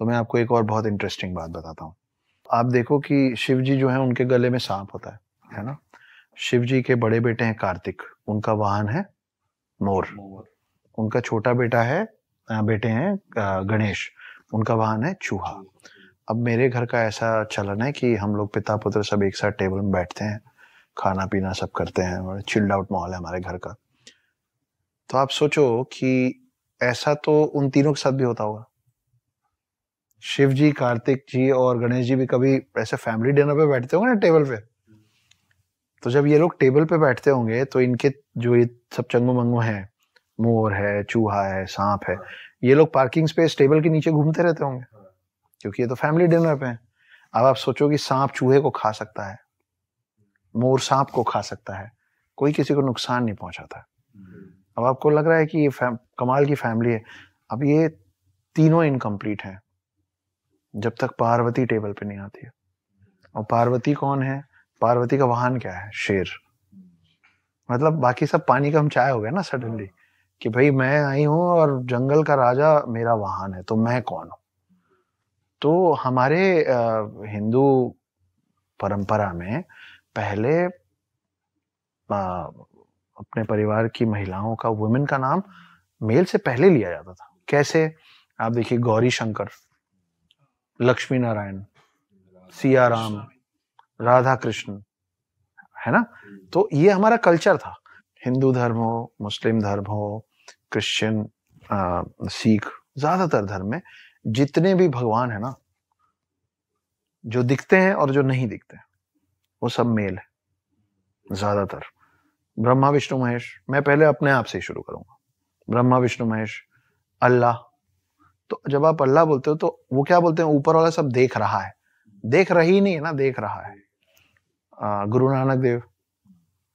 तो मैं आपको एक और बहुत इंटरेस्टिंग बात बताता हूँ। आप देखो कि शिव जी जो है उनके गले में सांप होता है है ना? शिव जी के बड़े बेटे हैं कार्तिक उनका वाहन है मोर। उनका छोटा बेटा है बेटे हैं गणेश उनका वाहन है चूहा। अब मेरे घर का ऐसा चलन है कि हम लोग पिता पुत्र सब एक साथ टेबल में बैठते हैं खाना पीना सब करते हैं चिल्ड आउट माहौल है हमारे घर का। तो आप सोचो कि ऐसा तो उन तीनों के साथ भी होता होगा। शिव जी कार्तिक जी और गणेश जी भी कभी ऐसे फैमिली डिनर पे बैठते होंगे ना टेबल पे? तो जब ये लोग टेबल पे बैठते होंगे तो इनके जो ये सब चंगो मंगो हैं, मोर है, चूहा है, सांप है, ये लोग पार्किंग स्पेस टेबल के नीचे घूमते रहते होंगे, क्योंकि ये तो फैमिली डिनर पे है। अब आप सोचो कि सांप चूहे को खा सकता है, मोर सांप को खा सकता है, कोई किसी को नुकसान नहीं पहुंचाता। अब आपको लग रहा है कि ये कमाल की फैमिली है। अब ये तीनों इनकम्प्लीट हैं। जब तक पार्वती टेबल पे नहीं आती है। और पार्वती कौन है? पार्वती का वाहन क्या है? शेर। मतलब बाकी सब पानी का हम चाय हो गया ना सडनली कि भाई मैं आई हूँ और जंगल का राजा मेरा वाहन है तो मैं कौन हूँ? तो हमारे हिंदू परंपरा में पहले अपने परिवार की महिलाओं का वुमेन का नाम मेल से पहले लिया जाता था। कैसे? आप देखिए गौरी शंकर लक्ष्मी नारायण सिया राम राधा कृष्ण है ना? तो ये हमारा कल्चर था। हिंदू धर्म हो, मुस्लिम धर्म हो क्रिश्चियन सिख ज़्यादातर धर्म में जितने भी भगवान है ना, जो दिखते हैं और जो नहीं दिखते वो सब मेल है, ज़्यादातर। ब्रह्मा, विष्णु, महेश, मैं पहले अपने आप से ही शुरू करूँगा। ब्रह्मा, विष्णु, महेश, अल्लाह तो जब आप अल्लाह बोलते हो तो वो क्या बोलते हैं? ऊपर वाला सब देख रहा है। देख रही नहीं है ना, देख रहा है। गुरु नानक देव,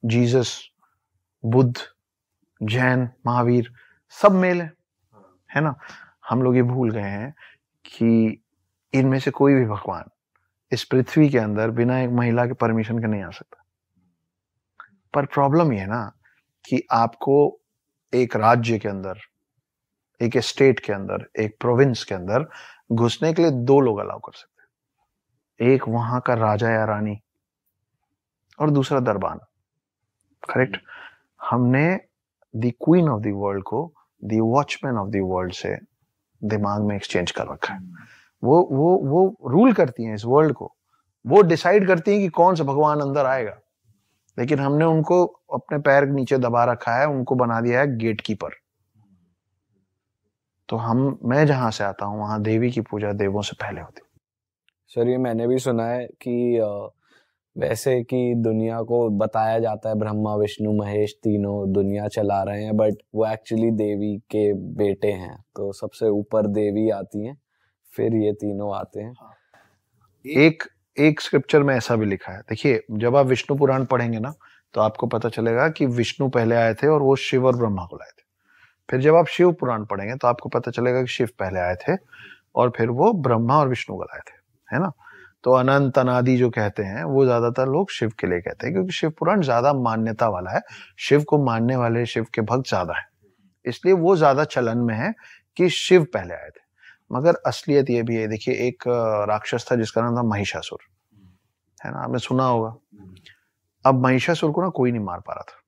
जीसस, बुद्ध, जैन, महावीर, सब मेल है है ना? हम लोग ये भूल गए हैं कि इनमें से कोई भी भगवान इस पृथ्वी के अंदर बिना एक महिला के परमिशन के नहीं आ सकता। पर प्रॉब्लम ये है ना कि आपको एक राज्य के अंदर एक स्टेट के अंदर एक प्रोविंस के अंदर घुसने के लिए दो लोग अलाउ कर सकते एक वहाँ का राजा या रानी और दूसरा दरबान करेक्ट हमने the queen of the world को the watchman of the world से दिमाग में एक्सचेंज कर रखा है। वो वो वो रूल करती हैं इस वर्ल्ड को। वो डिसाइड करती हैं कि कौन सा भगवान अंदर आएगा। लेकिन हमने उनको अपने पैर नीचे दबा रखा है उनको बना दिया है गेट कीपर तो हम मैं जहाँ से आता हूँ वहाँ देवी की पूजा देवों से पहले होती सर ये मैंने भी सुना है कि वैसे कि दुनिया को बताया जाता है ब्रह्मा विष्णु महेश तीनों दुनिया चला रहे हैं बट वो एक्चुअली देवी के बेटे हैं। तो सबसे ऊपर देवी आती हैं फिर ये तीनों आते हैं। हाँ। एक एक स्क्रिप्चर में ऐसा भी लिखा है। देखिए जब आप विष्णु पुराण पढ़ेंगे ना तो आपको पता चलेगा कि विष्णु पहले आए थे और वो शिव और ब्रह्मा को लाए थे। फिर जब आप शिव पुराण पढ़ेंगे तो आपको पता चलेगा कि शिव पहले आए थे और फिर वो ब्रह्मा और विष्णु को लाए थे है ना? तो अनंत अनादि जो कहते हैं वो ज़्यादातर लोग शिव के लिए कहते हैं क्योंकि शिव पुराण ज़्यादा मान्यता वाला है। शिव को मानने वाले शिव के भक्त ज़्यादा है। इसलिए वो ज़्यादा चलन में है कि शिव पहले आए थे। मगर असलियत ये भी है देखिए एक राक्षस था जिसका नाम था महिषासुर है ना? आपने सुना होगा। अब महिषासुर को ना कोई नहीं मार पा रहा था।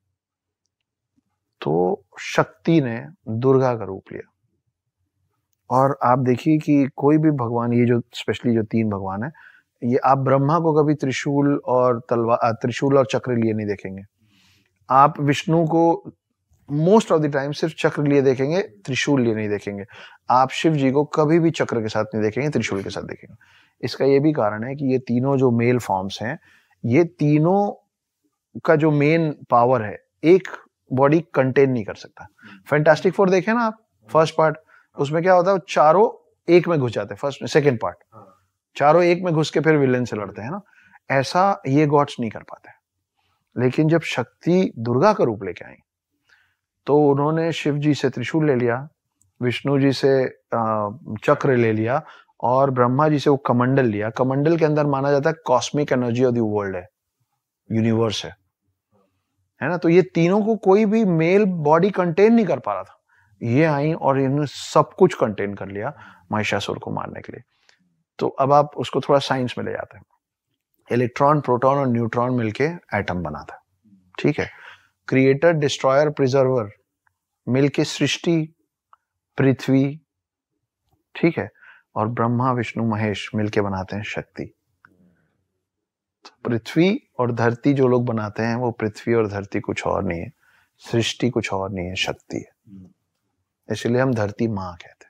तो शक्ति ने दुर्गा का रूप लिया। और आप देखिए कि कोई भी भगवान, ये जो स्पेशली जो तीन भगवान है, ये आप ब्रह्मा को कभी त्रिशूल और तलवार त्रिशूल और चक्र लिए नहीं देखेंगे। आप विष्णु को मोस्ट ऑफ़ द टाइम सिर्फ़ चक्र लिए देखेंगे, त्रिशूल लिए नहीं देखेंगे। आप शिव जी को कभी भी चक्र के साथ नहीं देखेंगे, त्रिशूल के साथ देखेंगे। इसका ये भी कारण है कि ये तीनों जो मेल फॉर्म्स हैं, ये तीनों का जो मेन पावर है, एक बॉडी कंटेन नहीं कर सकता। फैंटास्टिक फोर देखे ना आप फ़र्स्ट पार्ट उसमें क्या होता है चारों एक में घुस जाते हैं फ़र्स्ट सेकेंड पार्ट चारों एक में घुस के फिर विलेन से लड़ते हैं ना। ऐसा ये गॉड्स नहीं कर पाते। लेकिन जब शक्ति दुर्गा का रूप लेके आई तो उन्होंने शिव जी से त्रिशूल ले लिया विष्णु जी से चक्र ले लिया और ब्रह्मा जी से वो कमंडल लिया। कमंडल के अंदर माना जाता है cosmic energy of the world है यूनिवर्स है। है ना? तो ये तीनों को कोई भी मेल बॉडी कंटेन नहीं कर पा रहा था। ये आई और इन्होंने सब कुछ कंटेन कर लिया महिषासुर को मारने के लिए। तो अब आप उसको थोड़ा साइंस में ले जाते हैं। इलेक्ट्रॉन, प्रोटॉन और न्यूट्रॉन मिलके एटम बनाता है। ठीक है? क्रिएटर डिस्ट्रॉयर प्रिजर्वर मिलके सृष्टि, पृथ्वी, ठीक है? और ब्रह्मा, विष्णु, महेश मिलके बनाते हैं शक्ति। पृथ्वी और धरती जो लोग बनाते हैं वो पृथ्वी और धरती कुछ और नहीं है। सृष्टि कुछ और नहीं है शक्ति है। इसलिए हम धरती माँ कहते हैं।